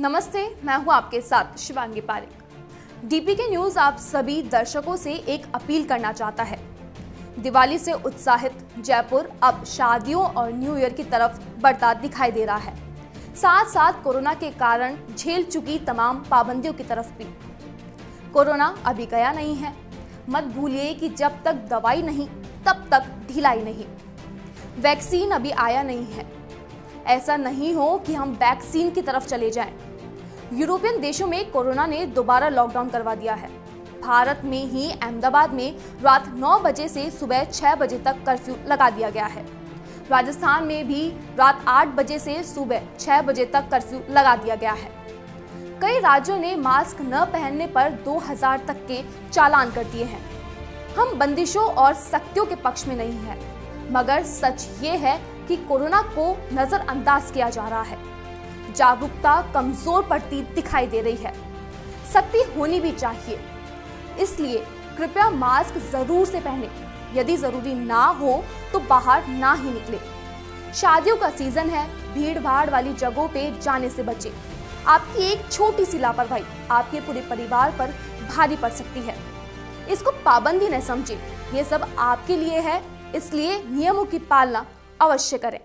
नमस्ते, मैं हूँ आपके साथ शिवांगी पारिक। डीपी के न्यूज़ आप सभी दर्शकों से एक अपील करना चाहता है। दिवाली से उत्साहित जयपुर अब शादियों और न्यू ईयर की तरफ़ बढ़ता दिखाई दे रहा है। साथ साथ कोरोना के कारण झेल चुकी तमाम पाबंदियों की तरफ़ भी। कोरोना अभी गया नहीं है। मत भूलिए कि जब तक दवाई नहीं, तब तक ढिलाई नहीं। वैक्सीन अभी आया नहीं है। ऐसा नहीं हो कि हम वैक्सीन की तरफ़ चले जाएँ। यूरोपियन देशों में कोरोना ने दोबारा लॉकडाउन करवा दिया है। भारत में ही अहमदाबाद में रात 9 बजे से सुबह 6 बजे तक कर्फ्यू लगा दिया गया है। राजस्थान में भी रात 8 बजे से सुबह 6 बजे तक कर्फ्यू लगा दिया गया है। कई राज्यों ने मास्क न पहनने पर 2000 तक के चालान कर दिए हैं। हम बंदिशों और सख्तियों के पक्ष में नहीं है, मगर सच ये है कि कोरोना को नजरअंदाज किया जा रहा है। जागरूकता कमज़ोर पड़ती दिखाई दे रही है। सख्ती होनी भी चाहिए। इसलिए कृपया मास्क ज़रूर से पहने। यदि ज़रूरी ना हो तो बाहर ना ही निकले। शादियों का सीज़न है भीड़ भाड़ वाली जगहों पे जाने से बचे। आपकी एक छोटी सी लापरवाही आपके पूरे परिवार पर भारी पड़ सकती है। इसको पाबंदी न समझे। ये सब आपके लिए है, इसलिए नियमों की पालना अवश्य करें।